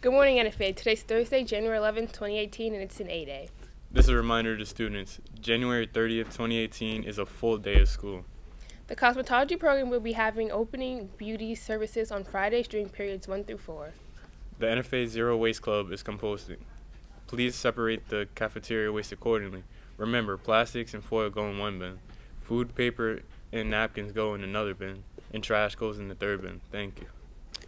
Good morning, NFA. Today's Thursday, January 11th, 2018, and it's an A day. This is a reminder to students. January 30th, 2018 is a full day of school. The cosmetology program will be having opening beauty services on Fridays during periods 1 through 4. The NFA Zero Waste Club is composting. Please separate the cafeteria waste accordingly. Remember, plastics and foil go in one bin. Food, paper, and napkins go in another bin. And trash goes in the third bin. Thank you.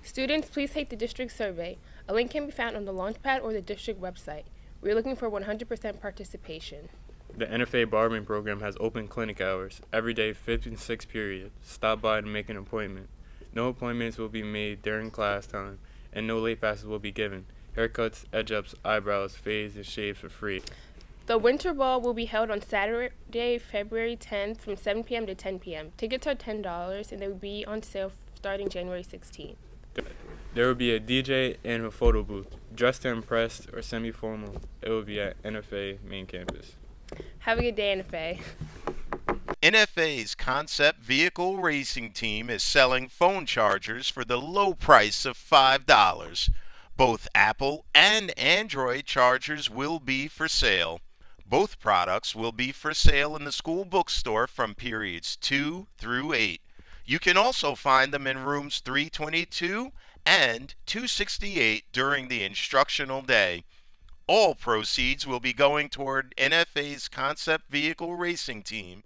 Students, please take the district survey. A link can be found on the Launchpad or the district website. We are looking for 100% participation. The NFA barbering program has open clinic hours every day, 5th and 6th period. Stop by to make an appointment. No appointments will be made during class time, and no late passes will be given. Haircuts, edge ups, eyebrows, fades, and shaves for free. The Winter Ball will be held on Saturday, February 10th from 7 p.m. to 10 p.m. Tickets are $10 and they will be on sale starting January 16th. There will be a DJ and a photo booth. Dressed to impress or semi formal, it will be at NFA main campus. Have a good day, NFA. NFA's Concept Vehicle Racing Team is selling phone chargers for the low price of $5. Both Apple and Android chargers will be for sale. Both products will be for sale in the school bookstore from periods 2 through 8. You can also find them in rooms 322 and 268 during the instructional day. All proceeds will be going toward NFA's Concept Vehicle Racing Team